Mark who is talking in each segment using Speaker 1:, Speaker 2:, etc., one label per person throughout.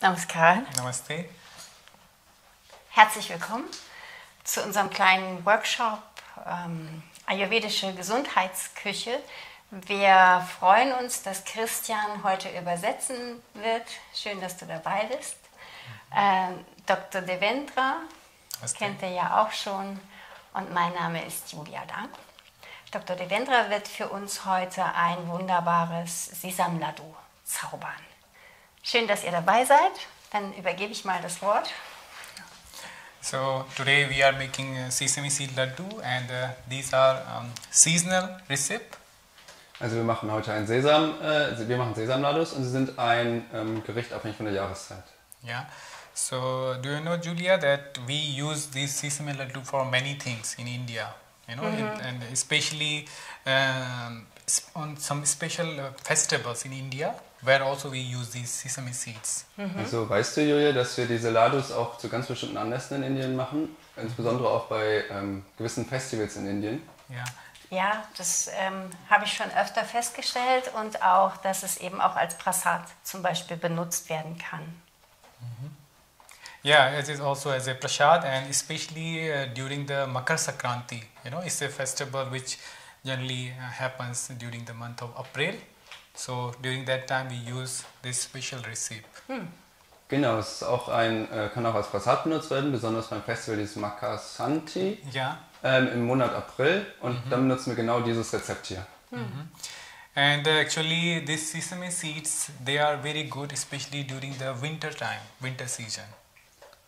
Speaker 1: Namaskar.
Speaker 2: Namaste.
Speaker 1: Herzlich willkommen zu unserem kleinen Workshop ähm, Ayurvedische Gesundheitsküche. Wir freuen uns, dass Christian heute übersetzen wird. Schön, dass du dabei bist. Ähm, Dr. Devendra
Speaker 2: Namaste.
Speaker 1: kennt ihr ja auch schon und mein Name ist Julia Dank. Dr. Devendra wird für uns heute ein wunderbares Sesamladu zaubern. Schön, dass ihr dabei seid. Dann übergebe ich mal das Wort.
Speaker 2: So today we are making uh, sesame seed laddu and uh, these are um, seasonal recipe.
Speaker 3: Also wir machen heute ein Sesam, äh, wir machen Sesamladus und sie sind ein ähm, Gericht abhängig von der Jahreszeit.
Speaker 2: Yeah. So do you know Julia that we use this sesame laddu for many things in India, you know, it- and especially um, on some special uh, festivals in India where also we use these sesame seeds.
Speaker 3: Also weißt du, Julia, dass wir diese Ladus auch zu ganz bestimmten Anlässen in Indien machen, insbesondere auch bei ähm, gewissen Festivals in Indien.
Speaker 2: Yeah.
Speaker 1: Ja, das ähm, habe ich schon öfter festgestellt und auch, dass es eben auch als Prasad zum Beispiel benutzt werden kann.
Speaker 2: Yeah, it is also as a prasad and especially uh, during the Makar Sankranti. You know, it's a festival which generally uh, happens during the month of April. So during that time we use this special recipe.
Speaker 3: Genau, es ist auch ein, äh, kann auch als Prasad benutzt werden, besonders beim Festival des Makar Santi
Speaker 2: Yeah.
Speaker 3: ähm, im Monat April und dann benutzen wir genau dieses Rezept hier.
Speaker 2: And uh, actually these sesame seeds, they are very good especially during the winter time, winter season.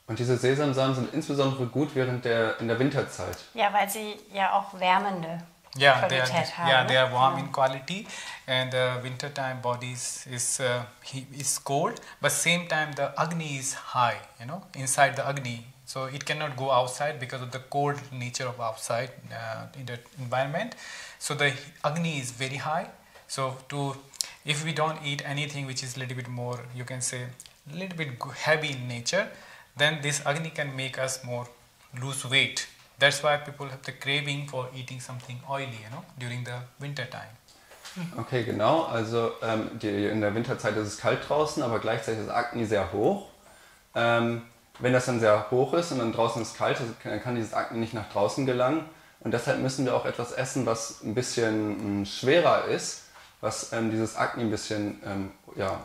Speaker 3: Und diese Sesamsamen sind insbesondere gut während der, in der Winterzeit.
Speaker 1: Ja, weil sie ja auch wärmende
Speaker 2: Yeah, they are, yeah, they are warm
Speaker 1: Ja.
Speaker 2: in quality, and uh, winter time bodies is uh, he, is cold, but same time the agni is high. You know, inside the agni, so it cannot go outside because of the cold nature of outside uh, in the environment. So the agni is very high. So to if we don't eat anything which is little bit more, you can say little bit heavy in nature, then this agni can make us more lose weight. That's why people have the craving for eating something oily, you know, during the winter time.
Speaker 3: Okay, genau. Also ähm, die, in der Winterzeit ist es kalt draußen, aber gleichzeitig ist Agni sehr hoch. Ähm, wenn das dann sehr hoch ist und dann draußen ist kalt, dann kann dieses Agni nicht nach draußen gelangen. Und deshalb müssen wir auch etwas essen, was ein bisschen mh, schwerer ist, was ähm, dieses Agni ein bisschen ähm, ja,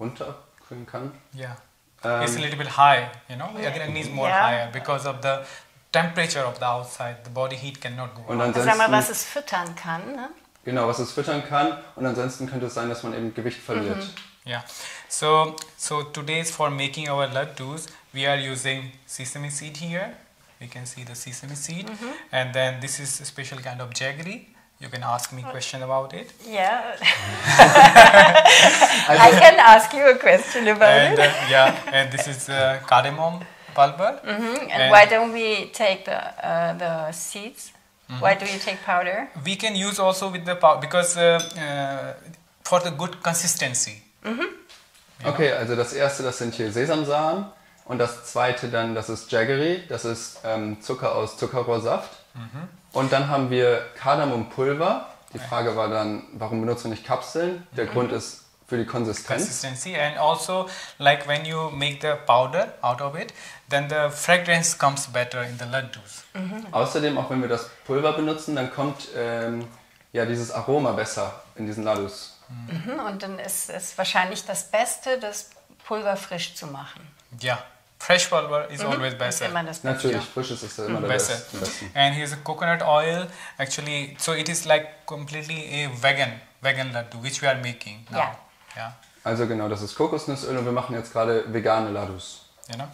Speaker 3: runterkühlen kann.
Speaker 2: Yeah.
Speaker 3: Um,
Speaker 2: it's a little bit high, you know. The agni is more
Speaker 1: Yeah.
Speaker 2: higher because of the temperature of the outside. The body heat cannot go.
Speaker 3: Und
Speaker 2: out.
Speaker 1: Sag mal,
Speaker 3: ansonsten,
Speaker 1: was es füttern kann. Ne?
Speaker 3: genau, was es füttern kann. Und ansonsten könnte es sein, dass man eben Gewicht verliert.
Speaker 2: Yeah. So so today's for making our laddus, we are using sesame seed here. We can see the sesame seed, and then this is a special kind of jaggery. You can ask me question about it.
Speaker 1: Yeah. I can ask you a question about
Speaker 2: and
Speaker 1: it.
Speaker 2: uh, yeah, and this is uh, cardamom pulver.
Speaker 1: And
Speaker 2: and-
Speaker 1: why don't we take the uh, the seeds? Why do you take powder?
Speaker 2: We can use also with the pow because uh, uh, for the good consistency.
Speaker 3: Okay, also das erste, das sind hier Sesamsamen. Und das zweite dann, das ist Jaggery, das ist ähm, Zucker aus Zuckerrohrsaft. Und dann haben wir Kardamompulver. Die Frage war dann, warum benutzen wir nicht Kapseln? Der Grund ist für die Konsistenz.
Speaker 2: Consistency and also like when you make the powder out of it, then the fragrance comes better in the laddus.
Speaker 3: Außerdem, auch wenn wir das Pulver benutzen, dann kommt ähm, ja dieses Aroma besser in diesen Ladus.
Speaker 1: Mhm, Und dann ist es wahrscheinlich das Beste, das Pulver frisch zu machen.
Speaker 2: Yeah, fresh pulver is always
Speaker 1: Das ist
Speaker 2: better.
Speaker 1: immer das Beste.
Speaker 3: Natürlich, frisches ist ja immer der
Speaker 2: Besser.
Speaker 3: Best-.
Speaker 2: And here's a coconut oil. Actually, so it is like completely a vegan vegan laddu which we are making now.
Speaker 1: Yeah.
Speaker 2: Yeah.
Speaker 3: Also genau, das ist Kokosnussöl und wir machen jetzt gerade vegane Ladus.
Speaker 2: you know?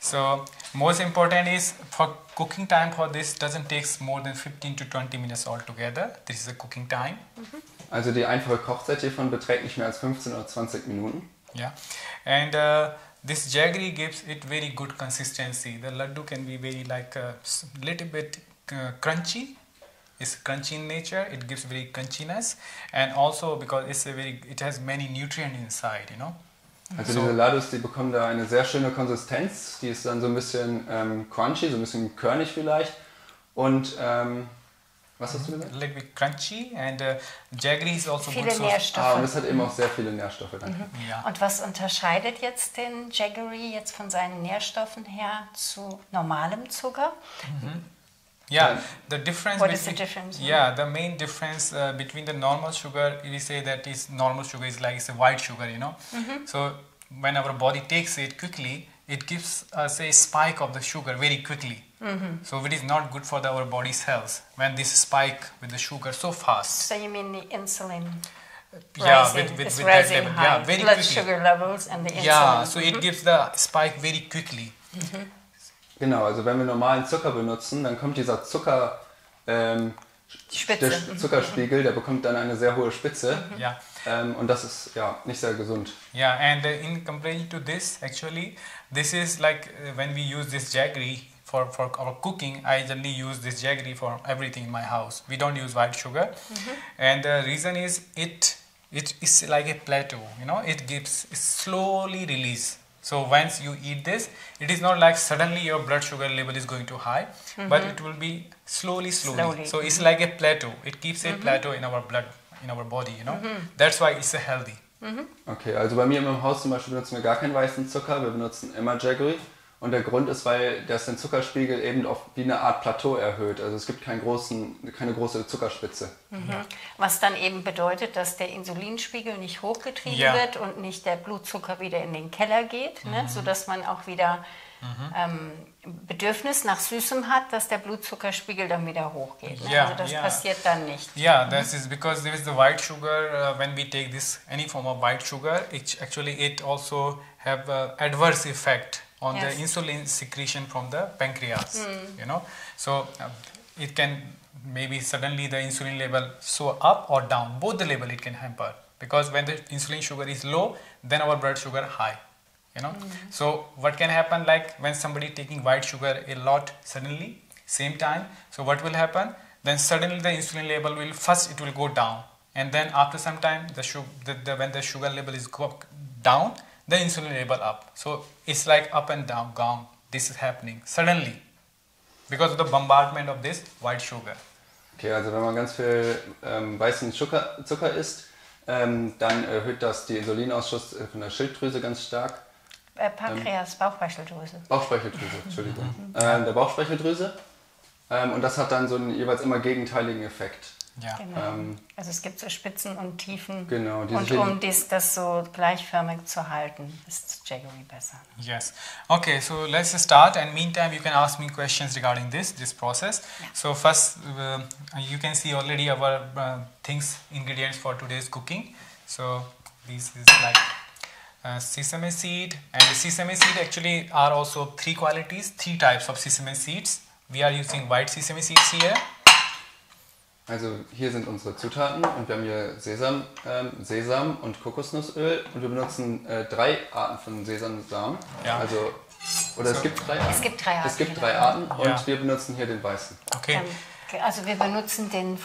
Speaker 2: So most important is for cooking time for this doesn't takes more than 15 to 20 minutes altogether. This is the cooking time.
Speaker 3: Also die einfache Kochzeit hiervon beträgt nicht mehr als 15 oder 20 Minuten.
Speaker 2: yeah and uh, this jaggery gives it very good consistency. The laddu can be very like a s- little bit uh, crunchy it's crunchy in nature it gives very crunchiness and also because it's a very it has many nutrient inside you know
Speaker 3: Also
Speaker 2: So-
Speaker 3: diese Ladus, die bekommen da eine sehr schöne Konsistenz. Die ist dann so ein bisschen ähm, crunchy, so ein bisschen körnig vielleicht. Und ähm, Was hast du gesagt?
Speaker 2: A little bit crunchy and uh, jaggery is also
Speaker 1: Viele
Speaker 2: good.
Speaker 1: Nährstoffe.
Speaker 3: Ah, und es hat eben auch sehr viele Nährstoffe. Danke.
Speaker 2: Yeah.
Speaker 1: Und was unterscheidet jetzt den Jaggery jetzt von seinen Nährstoffen her zu normalem Zucker?
Speaker 2: Yeah, the difference.
Speaker 1: What is the difference?
Speaker 2: Yeah, the main difference uh, between the normal sugar, we say that is normal sugar is like it's a white sugar, you know.
Speaker 1: Mm-hmm.
Speaker 2: So when our body takes it quickly, it gives us a spike of the sugar very quickly.
Speaker 1: Mm-hmm.
Speaker 2: So it is not good for the, our body cells when this spike with the sugar so fast.
Speaker 1: So you mean the insulin
Speaker 2: yeah,
Speaker 1: rising,
Speaker 2: with, with, with that
Speaker 1: rising
Speaker 2: level.
Speaker 1: high,
Speaker 2: Yeah, very
Speaker 1: blood
Speaker 2: quickly.
Speaker 1: sugar levels and the insulin.
Speaker 2: Yeah, so it gives the spike very quickly.
Speaker 3: Genau, also wenn wir normalen Zucker benutzen, dann kommt dieser Zucker, ähm, der Zuckerspiegel, der bekommt dann eine sehr hohe Spitze.
Speaker 2: Yeah.
Speaker 3: Ähm, und das ist ja nicht sehr gesund.
Speaker 2: Yeah, and in comparison to this, actually, this is like uh, when we use this jaggery for, for our cooking, I generally use this jaggery for everything in my house. We don't use white sugar, and the reason is it it is like a plateau. You know, it gives it slowly release. So once you eat this, it is not like suddenly your blood sugar level is going to high, but mm-hmm. it will be slowly, slowly.
Speaker 1: Slowly.
Speaker 2: So it's mm-hmm. like a plateau. It keeps a mm-hmm. plateau in our blood, in our body. You know, that's why it's a healthy.
Speaker 3: Okay, also bei mir im Haus zum Beispiel benutzen wir gar keinen weißen Zucker, wir benutzen immer Jaggery. Und der Grund ist, weil das den Zuckerspiegel eben auf wie eine Art Plateau erhöht. Also es gibt keinen großen, keine große Zuckerspitze.
Speaker 1: Was dann eben bedeutet, dass der Insulinspiegel nicht hochgetrieben
Speaker 2: Ja.
Speaker 1: wird und nicht der Blutzucker wieder in den Keller geht, ne, sodass man auch wieder ähm, Bedürfnis nach Süßem hat, dass der Blutzuckerspiegel dann wieder hochgeht. Ne?
Speaker 2: Ja,
Speaker 1: also das
Speaker 2: ja.
Speaker 1: passiert dann nicht.
Speaker 2: Yeah, that is because there is the white sugar. Uh, when we take this any form of white sugar, it actually it also have uh, adverse effect on
Speaker 1: Yes.
Speaker 2: the insulin secretion from the pancreas. You know, so um, it can maybe suddenly the insulin level so up or down. Both the level it can hamper because when the insulin sugar is low, then our blood sugar high. You know, so what can happen like when somebody taking white sugar a lot suddenly, same time. So what will happen? Then suddenly the insulin level will first it will go down, and then after some time the, sugar, the, the when the sugar level is go down, the insulin level up. So it's like up and down, down. This is happening suddenly because of the bombardment of this white sugar.
Speaker 3: Okay, also wenn man ganz viel ähm, weißen Zucker, Zucker isst, ähm, dann erhöht das die Insulinausschuss äh, von der Schilddrüse ganz stark.
Speaker 1: Äh, Pankreas, Bauchspeicheldrüse.
Speaker 3: Bauchspeicheldrüse, Entschuldigung. Ähm, der Bauchspeicheldrüse. Ähm, und das hat dann so einen jeweils immer gegenteiligen Effekt.
Speaker 2: Yeah.
Speaker 1: Genau.
Speaker 3: Ähm,
Speaker 1: also es gibt so Spitzen und Tiefen.
Speaker 3: Genau,
Speaker 1: und um dies, das so gleichförmig zu halten, ist Jaggery besser.
Speaker 2: Yes. Okay, so let's start and meantime you can ask me questions regarding this this process. So first uh, you can see already our uh, things ingredients for today's cooking. So this is like uh, sesame seed and sesame seed actually are also three qualities, three types of sesame seeds. We are using white sesame seeds here.
Speaker 3: Also hier sind unsere Zutaten und wir haben hier Sesam, ähm, Sesam und Kokosnussöl und wir benutzen äh, drei Arten von Sesamsamen.
Speaker 2: Ja.
Speaker 3: Also, oder es gibt drei Arten.
Speaker 1: Es gibt drei Arten,
Speaker 3: Es gibt
Speaker 1: genau.
Speaker 3: drei Arten und
Speaker 2: Ja.
Speaker 3: wir benutzen hier den weißen.
Speaker 2: Okay.
Speaker 1: Also wir benutzen den äh,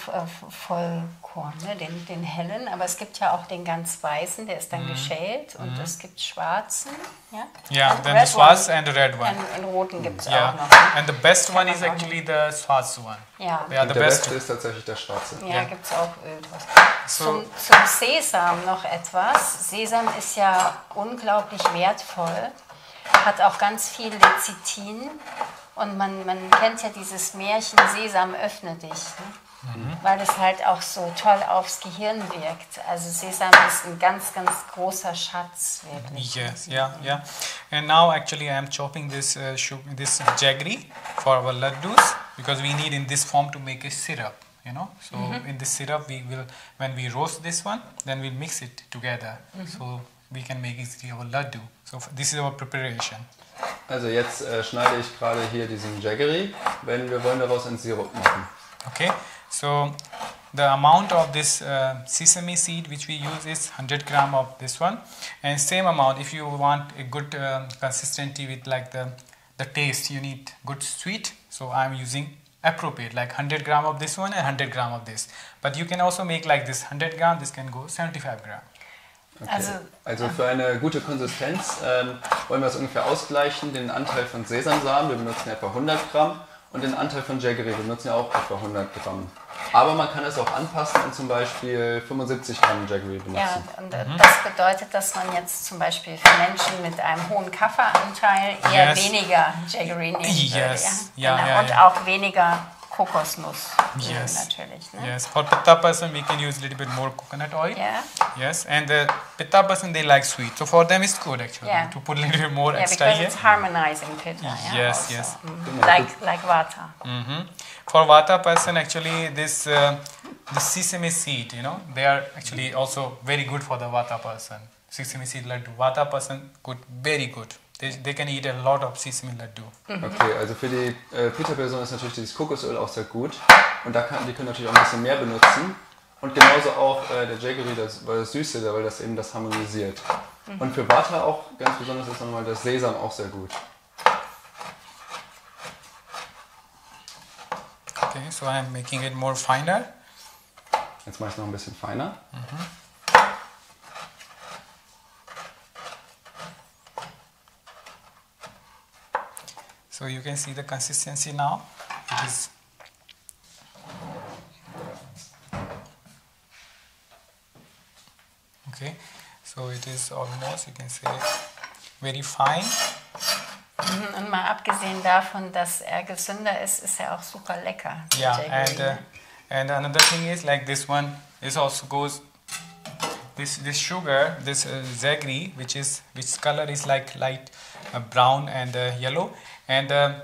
Speaker 1: Vollkorn, ne, den, den hellen, aber es gibt ja auch den ganz weißen, der ist dann geschält und es gibt schwarzen. Ja.
Speaker 2: Yeah,
Speaker 1: And
Speaker 2: then the Swaz
Speaker 1: one.
Speaker 2: and the red one.
Speaker 1: Und den roten gibt es
Speaker 2: Yeah,
Speaker 1: auch noch.
Speaker 2: and the best one is actually the Swaz one.
Speaker 1: Ja,
Speaker 2: Yeah,
Speaker 3: Und
Speaker 2: the
Speaker 3: der
Speaker 2: best.
Speaker 3: beste ist tatsächlich der schwarze.
Speaker 1: ja,
Speaker 2: Ja.
Speaker 1: gibt es auch Öl draus.
Speaker 2: So-
Speaker 1: Zum, zum Sesam noch etwas. Sesam ist ja unglaublich wertvoll, hat auch ganz viel Lecithin und man, man kennt ja dieses Märchen Sesam öffne dich, ne? weil es halt auch so toll aufs Gehirn wirkt. Also Sesam ist ein ganz, ganz großer Schatz wirklich.
Speaker 2: Yes, yeah, yeah. And now actually I am chopping this uh, this jaggery for our laddus because we need in this form to make a syrup. You know, so in this syrup we will when we roast this one, then we'll mix it together, so we can make easily our laddu. So this is our preparation.
Speaker 3: Also jetzt äh, schneide ich gerade hier diesen Jaggery, wenn wir wollen daraus einen Sirup machen.
Speaker 2: Okay, so the amount of this uh, sesame seed which we use is 100 gram of this one, and same amount if you want a good um, consistency with like the the taste, you need good sweet. So I'm using appropriate like 100 gram of this one and 100 gram of this. But you can also make like this 100 gram. This can go 75 gram.
Speaker 3: Okay.
Speaker 1: Also,
Speaker 3: Also für eine gute Konsistenz ähm, wollen wir es ungefähr ausgleichen, den Anteil von Sesamsamen. Wir benutzen etwa 100 Gramm und den Anteil von Jaggery. Wir benutzen ja auch etwa 100 Gramm. Aber man kann es auch anpassen und zum Beispiel 75 Gramm Jaggery benutzen.
Speaker 1: Ja, und äh, das bedeutet, dass man jetzt zum Beispiel für Menschen mit einem hohen Kaffeeanteil eher
Speaker 2: Yes.
Speaker 1: weniger Jaggery nehmen
Speaker 2: Yes.
Speaker 1: würde.
Speaker 2: Ja,
Speaker 1: genau.
Speaker 2: ja,
Speaker 1: und
Speaker 2: ja.
Speaker 1: auch weniger Kokosnuss nehmen
Speaker 2: Yes.
Speaker 1: natürlich. Ne?
Speaker 2: Yes, for pitta person we can use a little bit more coconut oil.
Speaker 1: Yeah.
Speaker 2: Yes, and the pitta person they like sweet, so for them it's good actually
Speaker 1: Yeah.
Speaker 2: to put a little bit more
Speaker 1: Yeah,
Speaker 2: extra
Speaker 1: because
Speaker 2: here.
Speaker 1: it's harmonizing pitta. Yeah,
Speaker 2: Yes,
Speaker 1: also.
Speaker 2: yes.
Speaker 1: Mm. Like like vata.
Speaker 2: Mhm. For vata person actually this uh, the sesame seed, you know, they are actually also very good for the vata person. Sesame seed laddu, vata person good, very good. They, they can eat a lot of sesame laddu.
Speaker 3: Okay, also für die äh, Peter-Person ist natürlich dieses Kokosöl auch sehr gut. Und da kann, die können natürlich auch ein bisschen mehr benutzen. Und genauso auch äh, der Jaggery, das, weil das Süße, weil das eben das harmonisiert. Und für Vata auch ganz besonders ist nochmal das Sesam auch sehr gut.
Speaker 2: Okay, so I am making it more finer.
Speaker 3: Jetzt mache ich es noch ein bisschen feiner.
Speaker 2: So you can see the consistency now. It is okay. So it is almost you can say very fine.
Speaker 1: Und mal abgesehen davon, dass er gesünder ist, ist er auch super lecker.
Speaker 2: Yeah, and uh, and another thing is like this one. This also goes. This this sugar, this uh, zagri, which is which color is like light uh, brown and uh, yellow, and uh,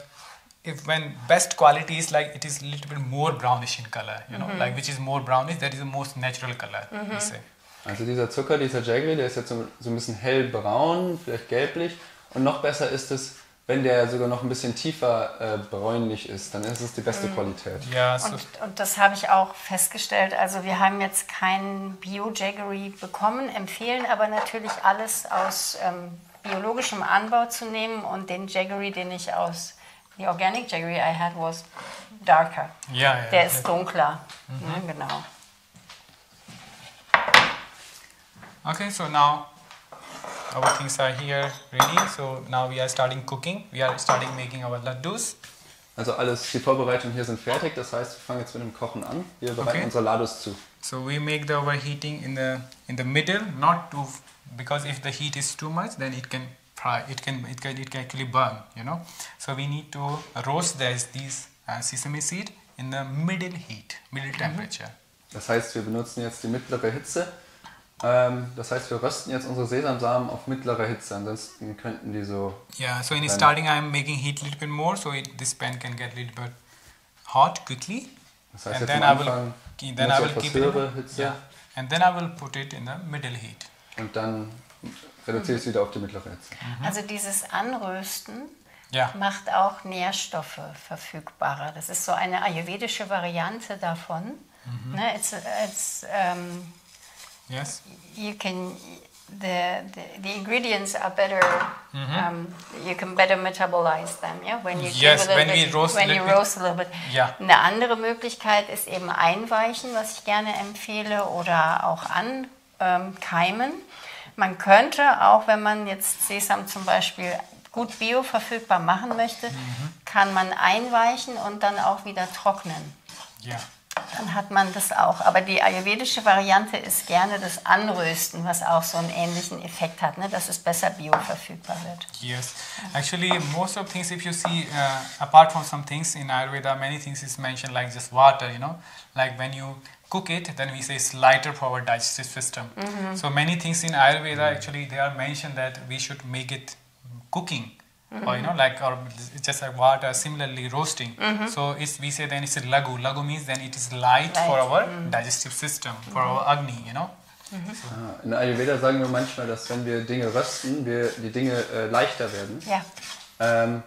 Speaker 2: if when best quality is like it is little bit more brownish in color, you know, like which is more brownish, that is the most natural color. We say.
Speaker 3: Also dieser Zucker, dieser Jaggery, der ist jetzt so, so ein bisschen hellbraun, vielleicht gelblich. Und noch besser ist es, wenn der sogar noch ein bisschen tiefer äh, bräunlich ist. Dann ist es die beste Qualität.
Speaker 2: Yeah. So
Speaker 1: Und, und das habe ich auch festgestellt. Also wir haben jetzt keinen Bio-Jaggery bekommen, empfehlen aber natürlich alles aus ähm, biologischem Anbau zu nehmen. Und den Jaggery, den ich aus, the organic Jaggery I had was darker.
Speaker 2: yeah, yeah.
Speaker 1: Der
Speaker 2: yeah.
Speaker 1: ist dunkler. Ne, genau.
Speaker 2: Okay, so now our things are here ready. So now we are starting cooking. We are starting making our laddus.
Speaker 3: Also alles, die Vorbereitungen hier sind fertig. Das heißt, wir fangen jetzt mit dem Kochen an. Wir bereiten
Speaker 2: Okay.
Speaker 3: unsere Ladus zu.
Speaker 2: So we make the overheating in the in the middle, not too, because if the heat is too much, then it can fry. It can it can it can actually burn. You know. So we need to roast this these uh, sesame seed in the middle heat, middle temperature.
Speaker 3: Das heißt, wir benutzen jetzt die mittlere Hitze. Ähm, das heißt, wir rösten jetzt unsere Sesamsamen auf mittlerer Hitze. Ansonsten könnten die so.
Speaker 2: Yeah. So in
Speaker 3: Then-
Speaker 2: starting, I am making heat a little bit more, so it, this pan can get a little bit hot quickly.
Speaker 3: Das heißt,
Speaker 2: and
Speaker 3: jetzt
Speaker 2: then
Speaker 3: am
Speaker 2: I will then I will keep it the-
Speaker 3: Hitze
Speaker 2: yeah, and then I will put it in the middle heat.
Speaker 3: und dann reduziere ich es wieder auf die mittlere Hitze.
Speaker 1: Also dieses Anrösten
Speaker 2: Yeah.
Speaker 1: macht auch Nährstoffe verfügbarer. Das ist so eine ayurvedische Variante davon. Ne, it's, it's, um,
Speaker 2: Yes.
Speaker 1: you can the, the the ingredients are better um, you can better metabolize them yeah? When you
Speaker 2: Yes,
Speaker 1: a little
Speaker 2: when we
Speaker 1: bit,
Speaker 2: roast a
Speaker 1: when you roast a little bit.
Speaker 2: Ja.
Speaker 1: eine andere Möglichkeit ist eben einweichen was ich gerne empfehle oder auch ankeimen man könnte auch wenn man jetzt Sesam zum Beispiel gut bio verfügbar machen möchte kann man einweichen und dann auch wieder trocknen.
Speaker 2: Yeah.
Speaker 1: Dann hat man das auch. Aber die ayurvedische Variante ist gerne das Anrösten, was auch so einen ähnlichen Effekt hat, ne? dass es besser bioverfügbar wird.
Speaker 2: Yes, actually, most of things, if you see, uh, apart from some things in Ayurveda, many things is mentioned like just water, you know, like when you cook it, then we say it's lighter for our digestive system. So many things in Ayurveda, actually, they are mentioned that we should make it cooking. Or you know, like or it's just like water. Similarly, roasting. So it's we say then it's a lagu. Lagu means then it is light, for
Speaker 1: Light,
Speaker 2: our digestive system, for our agni. You know.
Speaker 3: Ah, In Ayurveda sagen wir manchmal, dass wenn wir Dinge rösten, wir die Dinge äh, leichter werden.
Speaker 1: Ja,
Speaker 3: Ähm,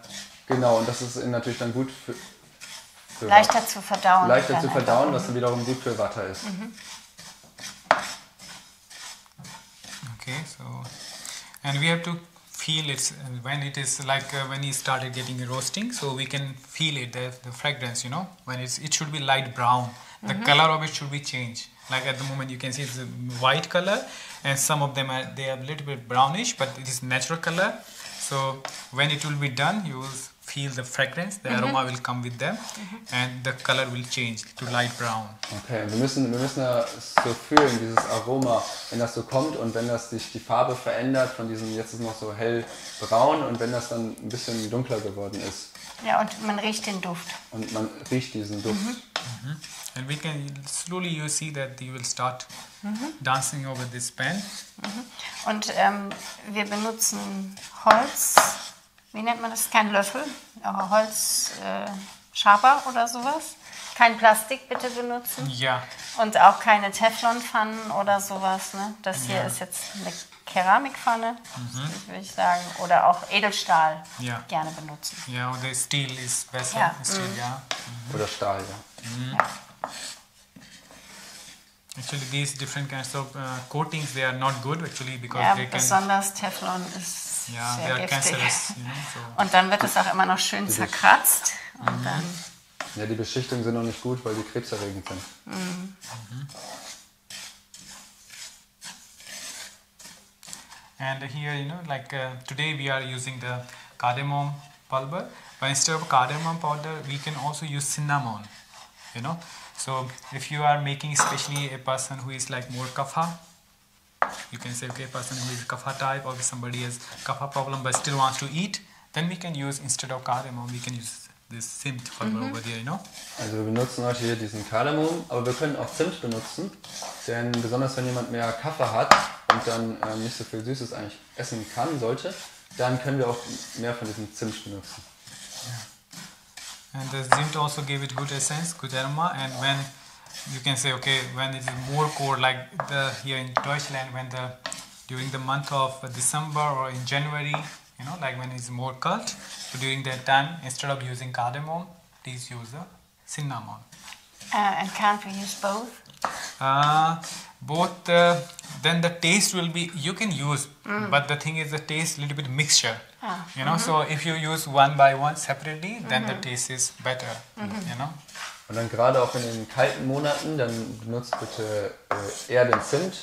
Speaker 3: genau, und das ist natürlich dann gut für, für
Speaker 1: leichter zu verdauen.
Speaker 3: leichter zu verdauen, was dann wiederum gut für Watter ist.
Speaker 2: Okay, so and we have to feel it when it is like uh, when he started getting roasting, so we can feel it the, the fragrance. You know, when it's it should be light brown. The color of it should be changed. Like at the moment, you can see it's a white color, and some of them are they are a little bit brownish, but it is natural color. So when it will be done, you will feel the fragrance, the aroma will come with them, and the color will change to light brown.
Speaker 3: Okay, wir müssen, wir müssen das so fühlen, dieses Aroma, wenn das so kommt und wenn das sich die Farbe verändert von diesem, jetzt ist noch so hellbraun und wenn das dann ein bisschen dunkler geworden ist.
Speaker 1: Ja, und man riecht den Duft.
Speaker 3: und man riecht diesen Duft.
Speaker 2: And we can slowly you see that you will start dancing over this pen.
Speaker 1: Und ähm, wir benutzen Holz, wie nennt man das? Kein Löffel, aber Holzschaber äh, oder sowas. Kein Plastik bitte benutzen.
Speaker 2: Yeah,
Speaker 1: Und auch keine Teflonpfannen oder sowas. Ne? Das hier
Speaker 2: Ja.
Speaker 1: ist jetzt eine Keramikpfanne, das würde ich sagen. Oder auch Edelstahl
Speaker 2: Ja.
Speaker 1: gerne benutzen.
Speaker 2: yeah, the steel is better.
Speaker 1: Yeah.
Speaker 2: Steel, yeah.
Speaker 3: Oder Stahl, ja.
Speaker 2: Actually, these different kinds of uh, coatings they are not good actually because
Speaker 1: Ja,
Speaker 2: they can.
Speaker 1: besonders Teflon ist
Speaker 2: Yeah, they
Speaker 1: sehr
Speaker 2: are
Speaker 1: giftig.
Speaker 2: cancerous. You know, so.
Speaker 1: Und dann wird es auch immer noch schön zerkratzt. Und dann,
Speaker 3: Ja, die Beschichtungen sind noch nicht gut, weil die krebserregend sind.
Speaker 2: And here, you know, like uh, today we are using the cardamom pulver, but instead of cardamom powder, we can also use cinnamon. You know, so if you are making, especially a person who is like more kapha, you can say, okay, a person who is kapha type, or if somebody has kapha problem but still wants to eat, then we can use instead of cardamom, we can use this Zimt pulver over there. You know.
Speaker 3: Also wir benutzen heute hier diesen Kardamom, aber wir können auch Zimt benutzen, denn besonders wenn jemand mehr Kaffee hat und dann ähm, nicht so viel Süßes eigentlich essen kann, sollte, dann können wir auch mehr von diesem Zimt benutzen.
Speaker 2: And the Zimt also gave it good essence, good aroma. And when you can say, okay, when it is more cold, like the here in Deutschland, when the during the month of December or in January, you know, like when it's more cold, so during that time, instead of using cardamom, please use the cinnamon.
Speaker 1: äh, and can't we use both?
Speaker 2: Uh, both uh, then the taste will be you can use but the thing is the taste a little bit mixture
Speaker 1: Ah,
Speaker 2: you know so if you use one by one separately then the taste is better you know
Speaker 3: Und dann gerade auch in den kalten Monaten, dann benutzt bitte äh, eher den Zimt.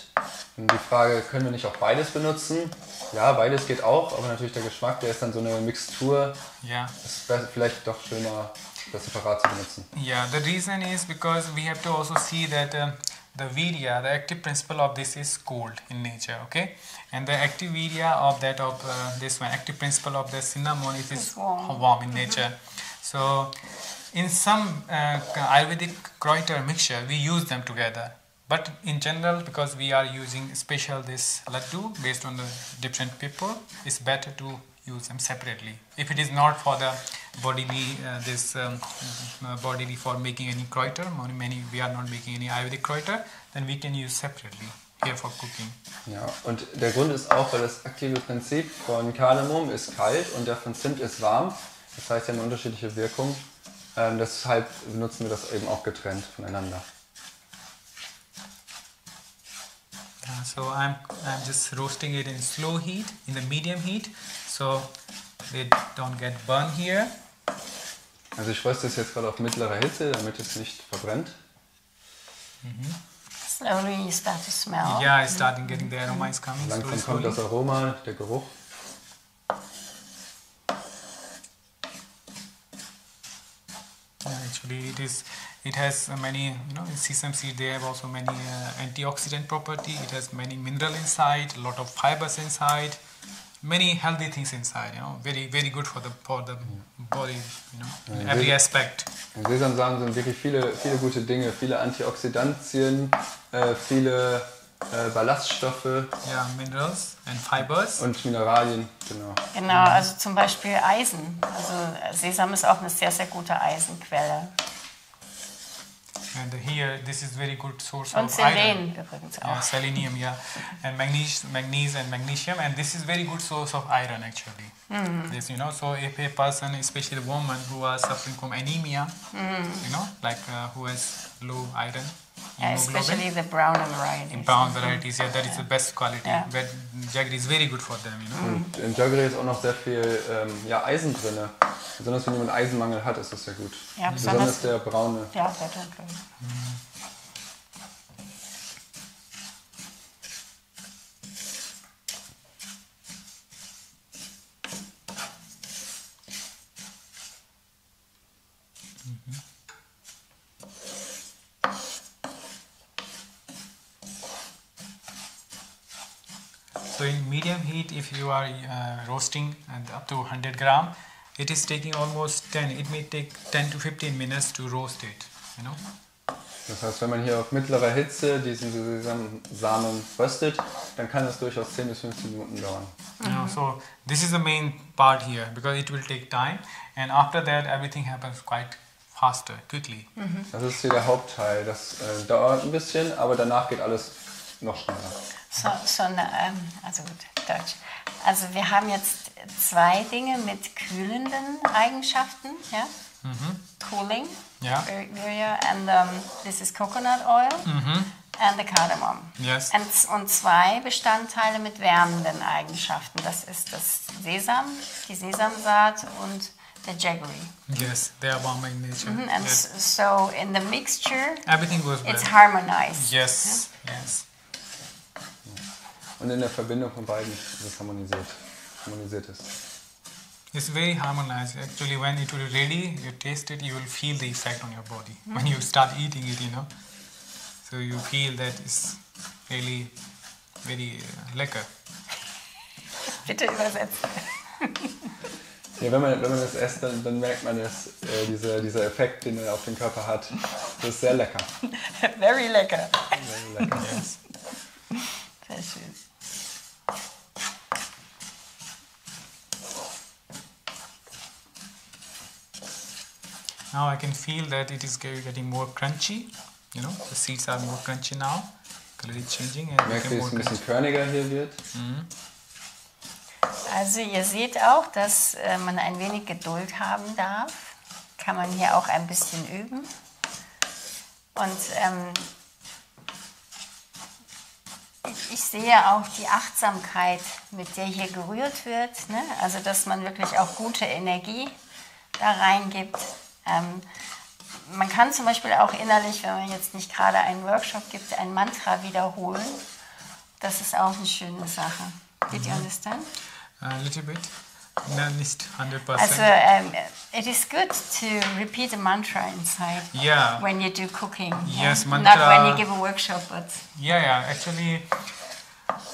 Speaker 3: Und die Frage, können wir nicht auch beides benutzen? Ja, beides geht auch, aber natürlich der Geschmack, der ist dann so eine Mixtur.
Speaker 2: yeah
Speaker 3: Es wäre vielleicht doch schöner, das separat zu benutzen.
Speaker 2: Yeah, the reason is because we have to also see that um, the vidya, the active principle of this is cold in nature, okay? And the active vidya of that of uh, this one, active principle of the cinnamon, it is
Speaker 1: warm.
Speaker 2: warm in nature. So, in some uh, Ayurvedic Kreuter mixture, we use them together. But in general, because we are using special this laddu based on the different people, it's better to use them separately. If it is not for the bodily, uh, this um, uh, bodily for making any kreuter, many, we are not making any Ayurvedic kreuter, then we can use separately here for cooking.
Speaker 3: Ja, und der Grund ist auch, weil das aktive Prinzip von Kardamom ist kalt und der von Zimt ist warm. Das heißt, sie haben eine unterschiedliche Wirkung. Ähm, deshalb benutzen wir das eben auch getrennt voneinander.
Speaker 2: So I'm, I'm just roasting it in slow heat, in the medium heat, so they don't get burned here.
Speaker 3: Also ich röste es jetzt gerade auf mittlerer Hitze, damit es nicht verbrennt.
Speaker 1: Slowly you start to smell.
Speaker 2: Yeah, it's starting getting the aroma is coming
Speaker 3: Langsam kommt das Aroma, der Geruch.
Speaker 2: Actually, it is. It has many. You know, in sesame seed they have also many uh, antioxidant property. It has many mineral inside, a lot of fibers inside, many healthy things inside. You know, very very good for the for the body. You know, in every aspect.
Speaker 3: Sesamsamen sind wirklich viele, viele gute Dinge, viele Antioxidantien, äh, viele äh, Ballaststoffe
Speaker 2: Yeah, minerals and fibers.
Speaker 3: und Mineralien. Genau.
Speaker 1: Genau, also zum Beispiel Eisen. Also Sesam ist auch eine sehr, sehr gute Eisenquelle.
Speaker 2: And here, this is very good source
Speaker 1: Und
Speaker 2: of iron.
Speaker 1: Selen
Speaker 2: Yeah, selenium, yeah, and magnesium, magnesium and magnesium, and this is very good source of iron actually. Mm-hmm. This, you know, so if a person, especially a woman who are suffering from anemia, mm-hmm. you know, like uh, who has low iron,
Speaker 1: Yeah, especially the brown varieties.
Speaker 2: in brown varieties, yeah, that is the best quality.
Speaker 1: Yeah.
Speaker 2: But jaggery is very good for them, you know. Mm-hmm.
Speaker 3: Und in Jaggery ist auch noch sehr viel ähm, um, ja, Eisen drin. Besonders wenn jemand Eisenmangel hat, ist das ja gut.
Speaker 1: Ja,
Speaker 3: besonders,
Speaker 1: besonders
Speaker 3: der braune.
Speaker 1: Ja, der dunkle.
Speaker 2: So in medium heat, if you are uh, roasting up to 100 gram, it is taking almost 10. It may take 10 to 15 minutes to roast it. You know.
Speaker 3: Das heißt, wenn man hier auf mittlerer Hitze diesen Sesamsamen röstet, dann kann es durchaus 10 bis 15 Minuten dauern.
Speaker 2: You know, so this is the main part here because it will take time, and after that everything happens quite faster, quickly.
Speaker 3: Das ist hier der Hauptteil. Das äh, dauert ein bisschen, aber danach geht alles noch schneller.
Speaker 1: So, so eine, ähm, also gut, Deutsch. Also wir haben jetzt zwei Dinge mit kühlenden Eigenschaften, ja? Cooling,
Speaker 2: Yeah.
Speaker 1: very- very, and um, this is coconut oil and the cardamom.
Speaker 2: Yes.
Speaker 1: Und, und zwei Bestandteile mit wärmenden Eigenschaften. Das ist das Sesam, die Sesamsaat und der Jaggery.
Speaker 2: Yes, they are warm in nature.
Speaker 1: And
Speaker 2: Yes.
Speaker 1: so in the mixture,
Speaker 2: Everything goes well.
Speaker 1: it's harmonized.
Speaker 2: Yes, yes.
Speaker 3: Und in der Verbindung von beiden ist es harmonisiert. Harmonisiert ist.
Speaker 2: It's very harmonized. Actually, when it will be ready, you taste it, you will feel the effect on your body. When you start eating it, you know. So you feel that it's really very uh, lecker.
Speaker 1: Bitte übersetzen.
Speaker 3: Ja, wenn, man, wenn man das isst, dann, dann merkt man, dass äh, dieser, dieser Effekt, den er auf den Körper hat, das ist sehr lecker.
Speaker 1: Very lecker.
Speaker 3: Sehr lecker.
Speaker 2: Yes.
Speaker 1: Sehr schön.
Speaker 2: Now I can feel that it is ge- getting more crunchy. You know, the seeds are more crunchy now. Color is changing and more
Speaker 3: dass es ein
Speaker 2: crunchy.
Speaker 3: bisschen körniger hier wird?
Speaker 1: Also ihr seht auch, dass äh, man ein wenig Geduld haben darf. Kann man hier auch ein bisschen üben. Und ähm, ich, ich sehe auch die Achtsamkeit, mit der hier gerührt wird. Ne? Also dass man wirklich auch gute Energie da reingibt. Ähm, man kann zum Beispiel auch innerlich, wenn man jetzt nicht gerade einen Workshop gibt, ein Mantra wiederholen. Das ist auch eine schöne Sache. Did you understand?
Speaker 2: A little bit. No, nicht 100%.
Speaker 1: Also, um, it is good to repeat a mantra inside
Speaker 2: yeah.
Speaker 1: when you do cooking.
Speaker 2: Yes,
Speaker 1: Not
Speaker 2: mantra-
Speaker 1: when you give a workshop, but
Speaker 2: Yeah, yeah. Actually,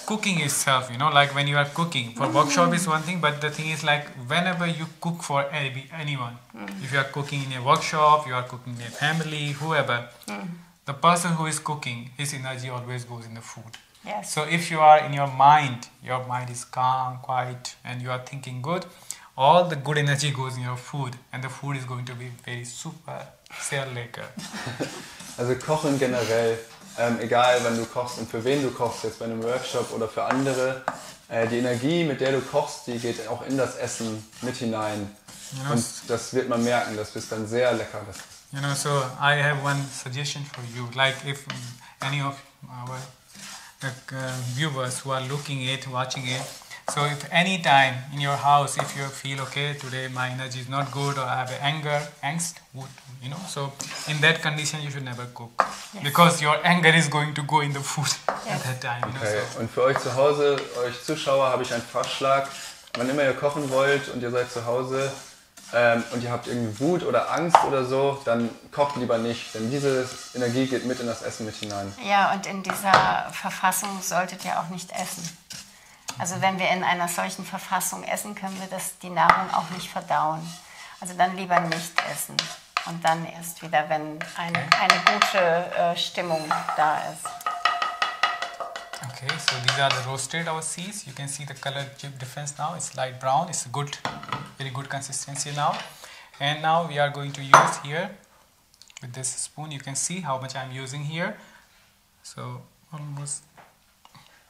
Speaker 2: cooking itself, you know, like when you are cooking for mm-hmm. workshop is one thing, but the thing is like whenever you cook for any, anyone, mm-hmm. if you are cooking in a workshop, you are cooking in a family, whoever, mm-hmm. the person who is cooking, his energy always goes in the food.
Speaker 1: yes.
Speaker 2: So if you are in your mind, your mind is calm, quiet, and you are thinking good, all the good energy goes in your food, and the food is going to be very super, sehr lecker.
Speaker 3: Also Kochen generell, ähm, egal wann du kochst und für wen du kochst, jetzt bei einem Workshop oder für andere, äh, die Energie, mit der du kochst, die geht auch in das Essen mit hinein.
Speaker 2: You know,
Speaker 3: Und das wird man merken, das ist dann sehr lecker. Das
Speaker 2: You know, so I have one suggestion for you. Like if any of our like, uh, viewers who are looking it, watching it, so if any time in your house, if you feel okay today my energy is not good or I have anger, angst, would you know? So in that condition, you should never cook because your anger is going to go in the food at that time. You know,
Speaker 3: Okay.
Speaker 2: so
Speaker 3: Und für euch zu Hause, euch Zuschauer, habe ich einen Vorschlag. Wann immer ihr kochen wollt und ihr seid zu Hause ähm, und ihr habt irgendwie Wut oder Angst oder so, dann kocht lieber nicht, denn diese Energie geht mit in das Essen mit hinein.
Speaker 1: Ja, und in dieser Verfassung solltet ihr auch nicht essen. Also wenn wir in einer solchen Verfassung essen, können wir das, die Nahrung auch nicht verdauen. Also dann lieber nicht essen. Und dann erst wieder, wenn eine, eine gute äh, Stimmung da ist.
Speaker 2: Okay, so these are the roasted our seeds. You can see the color difference now. It's light brown. It's good, very good consistency now. And now we are going to use here with this spoon. You can see how much I'm using here. So almost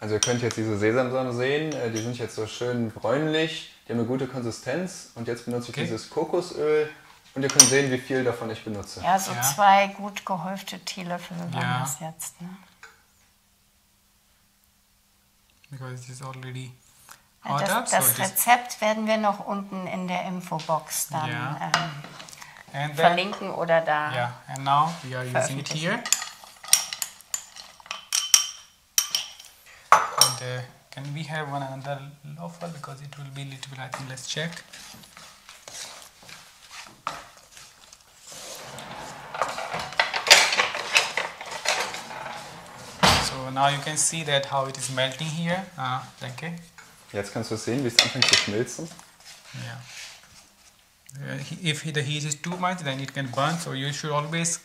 Speaker 3: Also ihr könnt jetzt diese Sesamsamen sehen, äh, die sind jetzt so schön bräunlich, die haben eine gute Konsistenz und jetzt benutze ich
Speaker 2: Okay.
Speaker 3: dieses Kokosöl und ihr könnt sehen, wie viel davon ich benutze.
Speaker 1: Ja, so
Speaker 2: Ja.
Speaker 1: zwei gut gehäufte Teelöffel waren
Speaker 2: Ja.
Speaker 1: das jetzt. Ne?
Speaker 2: because it is already hot up.
Speaker 1: Das,
Speaker 2: So
Speaker 1: das Rezept werden wir noch unten in der Infobox dann
Speaker 2: Ja.
Speaker 1: ähm,
Speaker 2: and then
Speaker 1: verlinken oder da.
Speaker 2: yeah, and now we are using it here. Uh, can we have one another loafer because it will be little bit. I think let's check. So now you can see that how it is melting here. Uh, danke.
Speaker 3: Jetzt kannst du sehen, wie es anfängt zu schmilzen.
Speaker 2: Yeah. Uh, if the heat is too much, then it can burn. So you should always,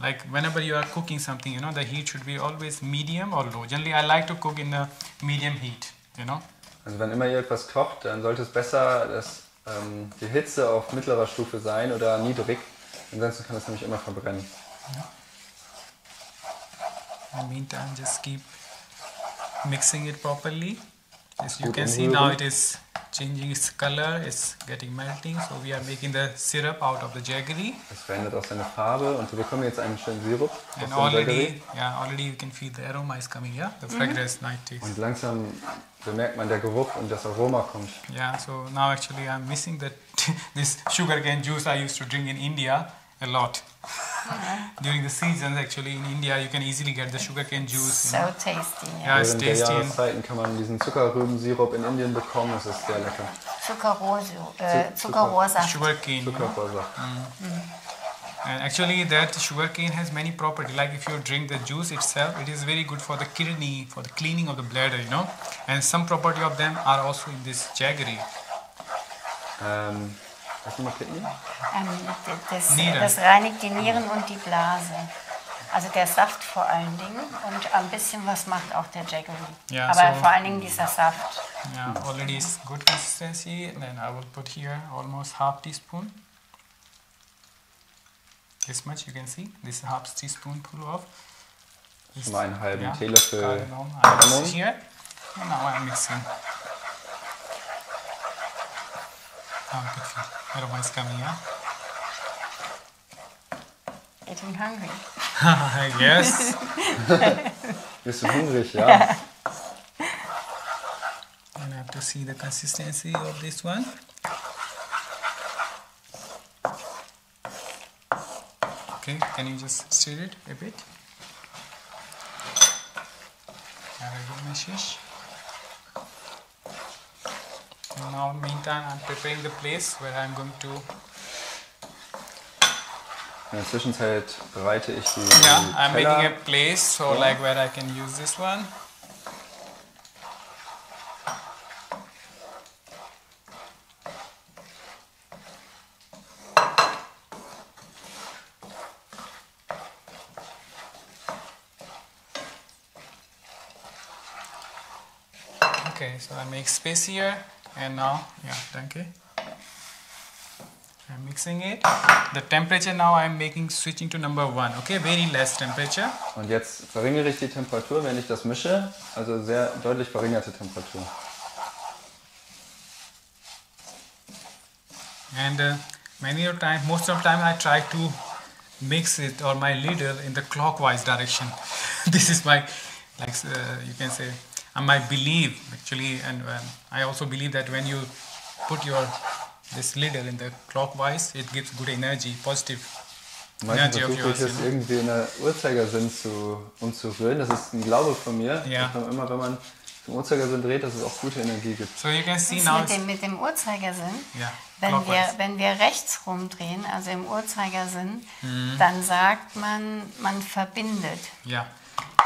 Speaker 2: like whenever you are cooking something, you know, the heat should be always medium or low. Generally, I like to cook in a medium heat. You know.
Speaker 3: Also wenn immer ihr etwas kocht, dann sollte es besser, dass ähm, die Hitze auf mittlerer Stufe sein oder niedrig. Ansonsten kann es nämlich immer verbrennen.
Speaker 2: In the meantime, just keep mixing it properly. As you
Speaker 3: Gut
Speaker 2: can see now, it is changing its color. It's getting melting. So we are making the syrup out of the jaggery.
Speaker 3: Es verändert auch seine Farbe und wir bekommen jetzt einen schönen Sirup
Speaker 2: And already, yeah, already you can feel the aroma is coming. Yeah, the fragrance, nice taste.
Speaker 3: Und langsam bemerkt man der Geruch und das Aroma kommt.
Speaker 2: Yeah, so now actually I'm missing that this sugarcane juice I used to drink in India a lot. Uh-huh. During the seasons, actually in India, you can easily get the sugarcane juice.
Speaker 1: So
Speaker 2: You know.
Speaker 1: tasty. Ja.
Speaker 2: Yeah, it's
Speaker 3: Während der
Speaker 2: tasty. And,
Speaker 3: Jahreszeiten kann man diesen Zuckerrübensirup in Indien bekommen. Es ist sehr lecker.
Speaker 1: Zuckerrohr, äh,
Speaker 3: Zu-
Speaker 1: Zuckerrohrsaft.
Speaker 2: sugarcane. You know?
Speaker 3: Zuckerrohrsaft. Mm. Mm.
Speaker 2: And actually, that sugarcane has many properties. Like if you drink the juice itself, it is very good for the kidney, for the cleaning of the bladder, you know. And some property of them are also in this jaggery.
Speaker 3: Ähm, was nochmal Kidney?
Speaker 1: Ähm, d- das,
Speaker 2: Nieren.
Speaker 1: das reinigt die Nieren und die Blase. Also der Saft vor allen Dingen und ein bisschen was macht auch der Jaggery.
Speaker 2: Ja,
Speaker 1: Aber
Speaker 2: so-
Speaker 1: vor allen Dingen dieser Saft.
Speaker 2: Yeah, already it's good consistency. Then I will put here almost half teaspoon. This much you can see. This is half teaspoonful of. this-
Speaker 3: Schon mal einen halben
Speaker 2: yeah,
Speaker 3: Teelöffel
Speaker 2: cardamom. I mix
Speaker 3: Cinnamon.
Speaker 2: here. And now I'm mixing. Oh, good feel. Aroma is coming, yeah?
Speaker 1: Getting hungry.
Speaker 2: yes.
Speaker 3: Bist du hungrig? Ja.
Speaker 2: And I have to see the consistency of this one. Okay, can you just stir it a bit? Meshish. And now, meantime, I'm preparing the place where I'm going to.
Speaker 3: In der Zwischenzeit bereite ich die
Speaker 2: Yeah, I'm making a place so like where I can use this one. Okay, so I make space here and now, yeah, thank you. I'm mixing it. The temperature now I'm making switching to number one. Okay, very less temperature.
Speaker 3: Und jetzt verringere ich die Temperatur, wenn ich das mische. Also sehr deutlich verringerte Temperatur.
Speaker 2: And uh, many of time, most of the time, I try to mix it or my ladle in the clockwise direction. this is my, like uh, you can say, uh, my belief actually, and um, I also believe that when you put your this ladle in the clockwise, it gives good energy, positive
Speaker 3: Manchmal
Speaker 2: energy of
Speaker 3: versuche ich
Speaker 2: know?
Speaker 3: irgendwie in der Uhrzeigersinn zu, umzurühren. Das ist ein Glaube von mir. Man immer, wenn man im Uhrzeigersinn dreht, dass es auch gute Energie gibt.
Speaker 2: So you can see
Speaker 1: Das
Speaker 2: now.
Speaker 1: mit, dem, mit dem Uhrzeigersinn,
Speaker 2: yeah,
Speaker 1: wenn wir, wenn wir rechts rumdrehen, also im Uhrzeigersinn,
Speaker 2: Mhm.
Speaker 1: dann sagt man, man verbindet.
Speaker 2: Yeah,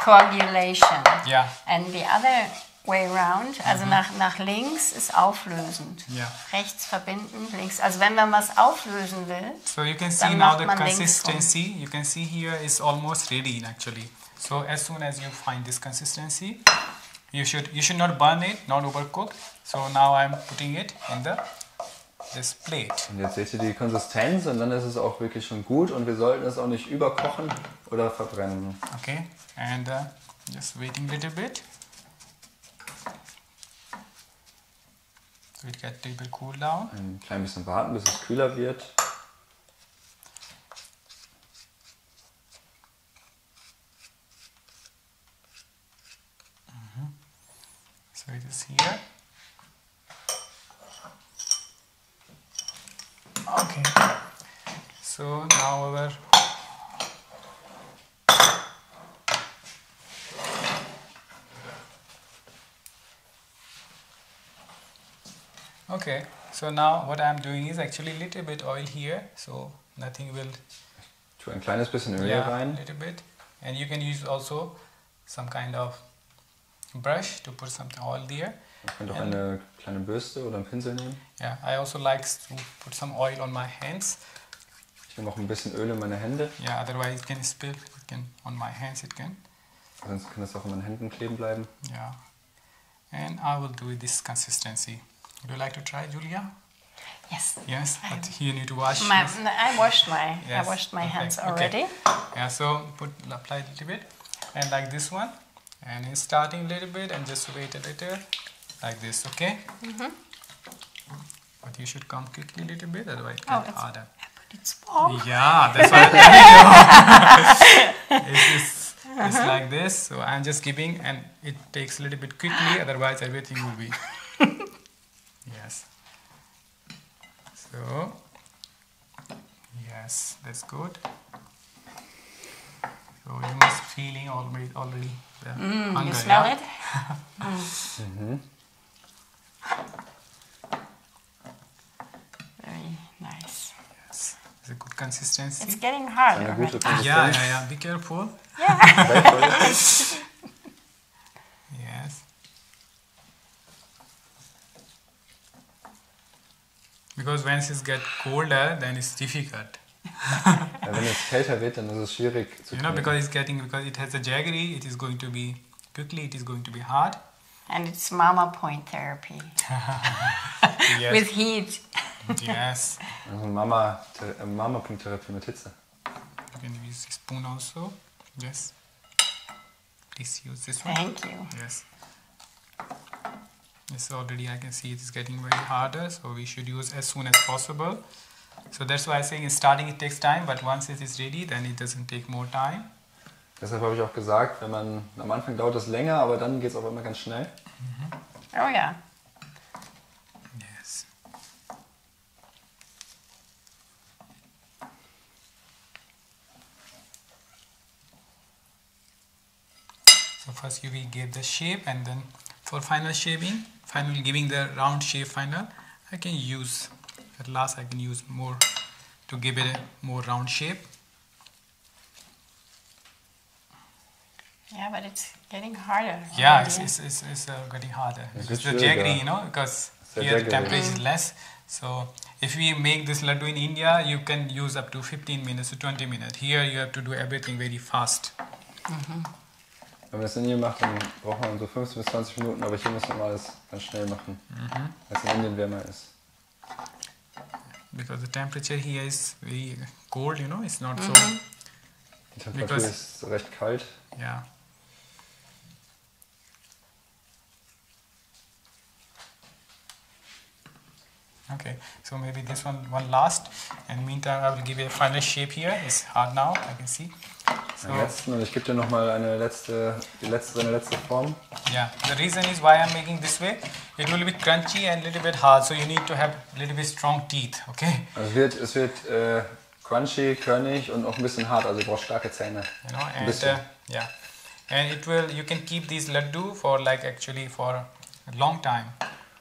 Speaker 1: Coagulation.
Speaker 2: yeah,
Speaker 1: And the other way round, also
Speaker 2: Mhm.
Speaker 1: nach, nach links, ist auflösend.
Speaker 2: Ja.
Speaker 1: Rechts verbinden, links. Also wenn man was auflösen will,
Speaker 2: So you can see now the
Speaker 1: man links rum.
Speaker 2: consistency. You can see here is almost ready actually. So as soon as you find this consistency, you should you should not burn it, not overcook. So now I'm putting it in the this plate.
Speaker 3: Und jetzt seht ihr die Konsistenz und dann ist es auch wirklich schon gut und wir sollten es auch nicht überkochen oder verbrennen.
Speaker 2: Okay, and uh, just waiting a little bit. So it get a little bit cool down.
Speaker 3: Ein klein bisschen warten, bis es kühler wird.
Speaker 2: So it is here. Okay. So now our Okay, so now what I'm doing is actually a little bit oil here, so nothing will
Speaker 3: tue ein kleines bisschen Öl
Speaker 2: yeah,
Speaker 3: rein.
Speaker 2: little bit, and you can use also some kind of brush to put some oil there.
Speaker 3: Man könnte auch eine kleine Bürste oder einen Pinsel nehmen.
Speaker 2: Yeah, I also like to put some oil on my hands.
Speaker 3: Ich nehme auch ein bisschen Öl in meine Hände,
Speaker 2: Yeah, otherwise it can spill. It can on my hands. It can.
Speaker 3: sonst kann das auch in meinen Händen kleben bleiben.
Speaker 2: Yeah, and I will do this consistency. Would you like to try, Julia?
Speaker 1: Yes.
Speaker 2: Yes, but you need to wash.
Speaker 1: My,
Speaker 2: this.
Speaker 1: I washed my
Speaker 2: Yes,
Speaker 1: I washed my hands
Speaker 2: perfect.
Speaker 1: already.
Speaker 2: Okay. Yeah, so put apply a little bit, and like this one, and it's starting a little bit, and just wait a little, like this. Okay.
Speaker 1: Mm-hmm.
Speaker 2: But you should come quickly a little bit, otherwise it
Speaker 1: Oh,
Speaker 2: gets
Speaker 1: it's-
Speaker 2: harder.
Speaker 1: But it's warm.
Speaker 2: Yeah, that's what I'm telling it's, it's, it's
Speaker 1: Uh-huh.
Speaker 2: like this. So I'm just giving, and it takes a little bit quickly. Otherwise, everything will be. yes. So. Yes, that's good. So you must feeling already already the
Speaker 1: Mm,
Speaker 2: hunger.
Speaker 1: you smell
Speaker 2: yeah?
Speaker 1: it? Very nice.
Speaker 2: Yes, it's a good consistency.
Speaker 1: It's getting hard.
Speaker 3: Eine gute
Speaker 1: already.
Speaker 2: yeah, yeah, yeah. Be careful.
Speaker 3: Very voll.
Speaker 2: Yes. Because when it get colder, then it's difficult.
Speaker 3: Ja, wenn es kälter wird, dann ist es schwierig zu
Speaker 2: You know, because it's getting because it has a jaggery, it is going to be quickly, it is going to be hard.
Speaker 1: And it's mama point therapy with heat.
Speaker 2: yes.
Speaker 3: Also Mama, äh, Mama-Punkt-Therapie mit Hitze.
Speaker 2: You can use the spoon also. Yes. Please use this one.
Speaker 1: Thank you.
Speaker 2: Yes. Yes, already I can see it is getting very harder, eh? so we should use as soon as possible. So that's why I'm saying starting it takes time, but once it is ready, then it doesn't take more time.
Speaker 3: Deshalb habe ich auch gesagt, wenn man am Anfang dauert es länger, aber dann geht es auch immer ganz schnell.
Speaker 1: Oh yeah.
Speaker 2: Yes. So first you will give the shape and then for final shaping, final giving the round shape final, I can use, at last I can use more to give it a more round shape.
Speaker 1: Yeah, but it's getting harder.
Speaker 2: Yeah, it's, it's, it's, it's uh, getting harder.
Speaker 3: It's
Speaker 2: It's the
Speaker 3: really
Speaker 2: jaggery, you know, because
Speaker 3: the
Speaker 2: here the
Speaker 3: jaggery.
Speaker 2: temperature is mm. less. So if we make this laddu in India, you can use up to 15 minutes to 20 minutes. Here you have to do everything very fast. Mhm.
Speaker 3: Wenn man das in Indien macht, dann braucht man so 15 bis 20 Minuten, aber hier muss man alles ganz schnell machen, mhm. weil es in Indien wärmer ist.
Speaker 2: Because the temperature here is very cold, you know, it's not so, mhm.
Speaker 3: Die Temperatur
Speaker 2: Because-
Speaker 3: ist recht kalt.
Speaker 2: yeah. Okay, so maybe this one one last, and meantime I will give you a final shape here. It's hard now, I can see. So
Speaker 3: letzten, und ich gebe dir nochmal eine letzte, die letzte, seine letzte Form.
Speaker 2: yeah, the reason is why I'm making this way. It will be crunchy and little bit hard, so you need to have little bit strong teeth. Okay,
Speaker 3: es wird, es wird äh, crunchy, körnig und auch ein bisschen hart, also ihr braucht starke Zähne.
Speaker 2: you know,
Speaker 3: Ein
Speaker 2: and
Speaker 3: bisschen.
Speaker 2: uh, yeah, and it will. You can keep these laddu for like actually for a long time.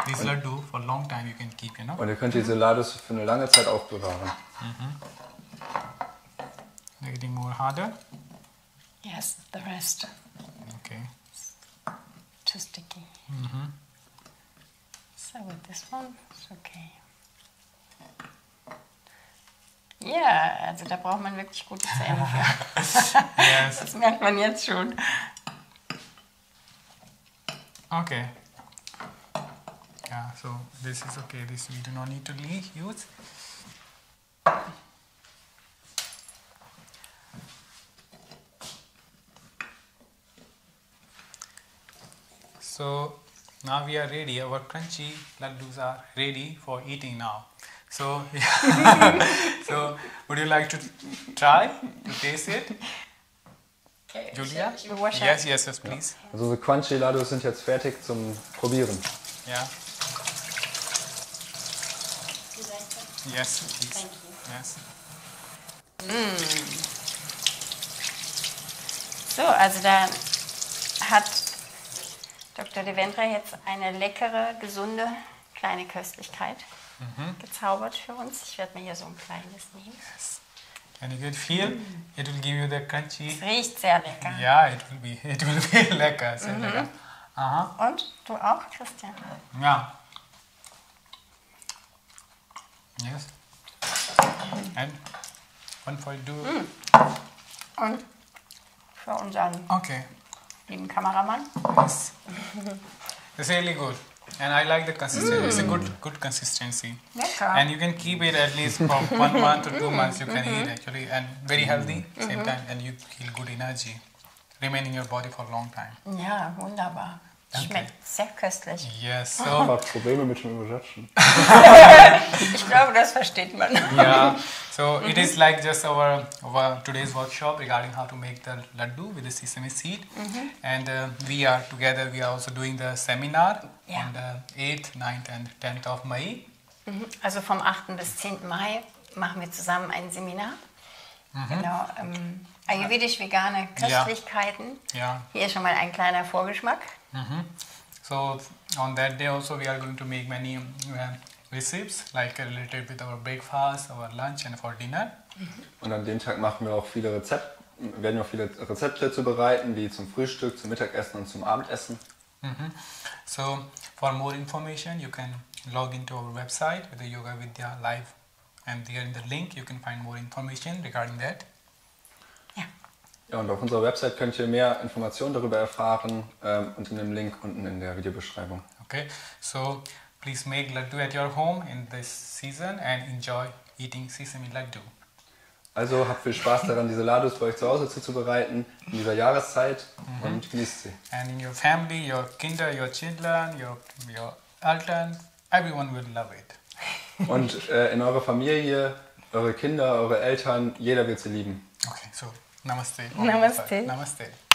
Speaker 2: These laddu for long time you can keep. You know.
Speaker 3: Und ihr könnt diese Ladus für eine lange Zeit aufbewahren.
Speaker 2: They're getting more harder.
Speaker 1: Yes, the rest
Speaker 2: Okay.
Speaker 1: too sticky. So with this one, it's okay. Ja, also da braucht man wirklich gute Zähne für.
Speaker 2: Yes.
Speaker 1: Das merkt man jetzt schon.
Speaker 2: Okay. Yeah. So this is okay. This we do not need to le- use. So now we are ready. Our crunchy laddus are ready for eating now. So, so would you like to try to taste it, Julia? Yes, yes, yes, please.
Speaker 3: Also unsere crunchy Ladus sind jetzt fertig zum Probieren.
Speaker 2: Yeah. Yes, please.
Speaker 1: Thank you.
Speaker 2: Yes.
Speaker 1: So, also da hat Dr. Devendra jetzt eine leckere, gesunde, kleine Köstlichkeit gezaubert für uns. Ich werde mir hier so ein kleines nehmen.
Speaker 2: and you can feel it will give you the
Speaker 1: Es
Speaker 2: crunchy.
Speaker 1: riecht sehr lecker.
Speaker 2: Yeah, it will be it will be lecker. So lecker. Uh-huh.
Speaker 1: Und du auch, Christian?
Speaker 2: Yeah. Yes. And one for do. Mm.
Speaker 1: Und für unseren
Speaker 2: Okay.
Speaker 1: lieben Kameramann?
Speaker 2: Yes. it's really good. And I like the consistency. It's a mm. good good consistency.
Speaker 1: Lecker.
Speaker 2: And you can keep it at least for one month or two months. You can mm-hmm. eat actually, and very healthy mm-hmm. same time, and you feel good energy, remain in your body for a long time.
Speaker 1: Ja, wunderbar.
Speaker 2: Danke.
Speaker 1: Schmeckt sehr köstlich.
Speaker 2: Yes. So
Speaker 3: Aber Probleme mit dem Übersetzen.
Speaker 1: Ich glaube, das versteht man.
Speaker 2: yeah. So it is like just our, our today's workshop regarding how to make the laddu with the sesame seed, and uh, we are together. We are also doing the seminar
Speaker 1: Yeah.
Speaker 2: on the 8th, 9th, and 10th of May.
Speaker 1: Also vom 8. bis 10. Mai machen wir zusammen ein Seminar. Genau. Ähm, Ayurvedisch-vegane Köstlichkeiten.
Speaker 2: Yeah.
Speaker 1: Hier schon mal ein kleiner Vorgeschmack. Mm-hmm.
Speaker 2: So on that day also we are going to make many um, uh, recipes like related with our breakfast, our lunch, and for dinner. Mm-hmm.
Speaker 3: Und an dem Tag machen wir auch viele Rezepte, werden wir auch viele Rezepte zubereiten, wie zum Frühstück, zum Mittagessen und zum Abendessen. Mm-hmm.
Speaker 2: So for more information, you can log into our website with the Yoga Vidya Live, and there in the link you can find more information regarding that.
Speaker 3: Ja. Und auf unserer Website könnt ihr mehr Informationen darüber erfahren ähm, unter dem Link unten in der Videobeschreibung.
Speaker 2: Okay, so please make laddu at your home in this season and enjoy eating sesame laddu.
Speaker 3: Also habt viel Spaß daran, diese Ladus bei euch zu Hause zuzubereiten in dieser Jahreszeit und genießt sie.
Speaker 2: And in your family, your kinder, your children, your your Eltern, everyone will love it.
Speaker 3: Und äh, in eurer Familie, eure Kinder, eure Eltern, jeder wird sie lieben.
Speaker 2: Okay, so namaste.
Speaker 1: Namaste.
Speaker 2: Namaste.